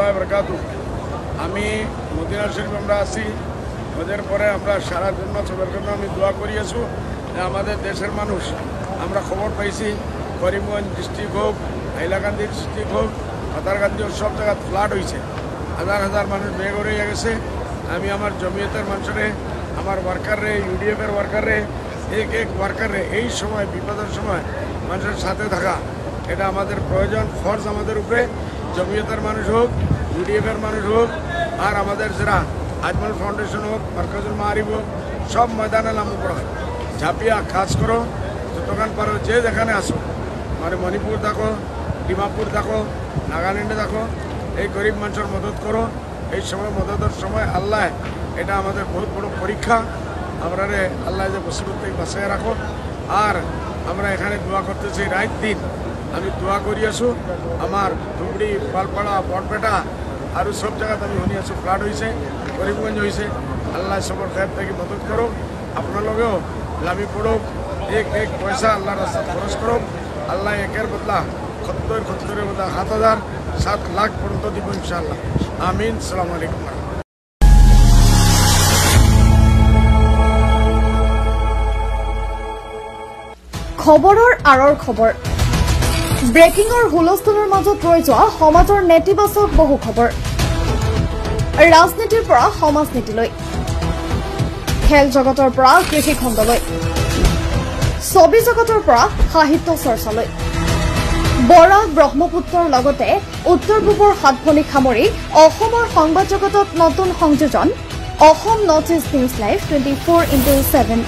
রহমতুল্লাহ বরকাত আমি মদিনা শরীফ আমরা আছি। ওদের পরে আমরা সারা জন্য সবার জন্য আমি দোয়া করি আছো। যে আমাদের দেশের মানুষ। আমরা খবর পাইছি, করিমগঞ্জ ডিস্ট্রিক্ট হোক, হাইলাকান্দি ডিস্ট্রিক্ট হোক হাতারকান্দি হোক সব জায়গায় ফ্লাড হয়েছে হাজার হাজার মানুষ বেঘর হয়ে গেছে। আমি আমার জমিয়তের মানুষরে, আমার ওয়ার্কাররে, ইউডিএফের ওয়ার্কাররে, এক এক ওয়ার্কাররে, এই সময়, বিপদের সময় মানুষের সাথে থাকা। এটা আমাদের প্রয়োজন, ফর্জ আমাদের উপরে। জমিয়তের মানুষ হোক, ইউডিএফের মানুষ হোক, আর আমাদের যারা আজমল ফাউন্ডেশন হোক, মার্কাজুল মাহারিব হোক, সব ময়দানে নাম উপর হয় ঝাঁপিয়া কাজ করো যতক্ষণ পারো যে যেখানে আসো। মানে মণিপুর দেখো, ডিমাপুর দেখো, নাগাল্যান্ডে দেখো, এই গরিব মানুষের মদত করো। এই সময় মদতের সময় আল্লাহ, এটা আমাদের বহুত বড় পরীক্ষা। আমরা আল্লাহ যে মুসিবত থেকে বাঁচিয়ে রাখো। আর আমরা এখানে দোয়া করতেছি রাত দিন। আমি দোয়া করি আছো। আমার ধুবড়ি, পালপাড়া বরপেটা আর সব জায়গাতে আমি শুনি আছো। ফ্লাড হয়েছে করিমগঞ্জ হয়েছে আল্লাহ সবর খায়ের থেকে মদত করো আপনালোকেও লাভি পড়ুক। এক এক পয়সা আল্লাহ রাস্তা খরচ করুক। আল্লাহ একের বদলা সত্তর সত্তরের বদলা সাত হাজার, সাত লাখ পর্যন্ত দিব ইনশাআল্লাহ। আমিন। সালাম আলাইকুম। খবৰৰ আঁৰৰ খবৰ। ব্ৰেকিঙৰ হুলস্থুলৰ মাজত ৰৈ যোৱা সমাজৰ নেতিবাচক বহু খবৰ। ৰাজনীতিৰ পৰা সমাজ নীতিলৈ। খেল জগতৰ পৰা কৃষি খণ্ডলৈ। ছবি জগতৰ পৰা সাহিত্য চৰ্চালৈ। বৰাক ব্ৰহ্মপুত্ৰৰ লগতে উত্তৰ পূবৰ সাতভনীক সামৰি অসমৰ সংবাদ জগতত নতুন সংযোজন Assam north east news live twenty four into seven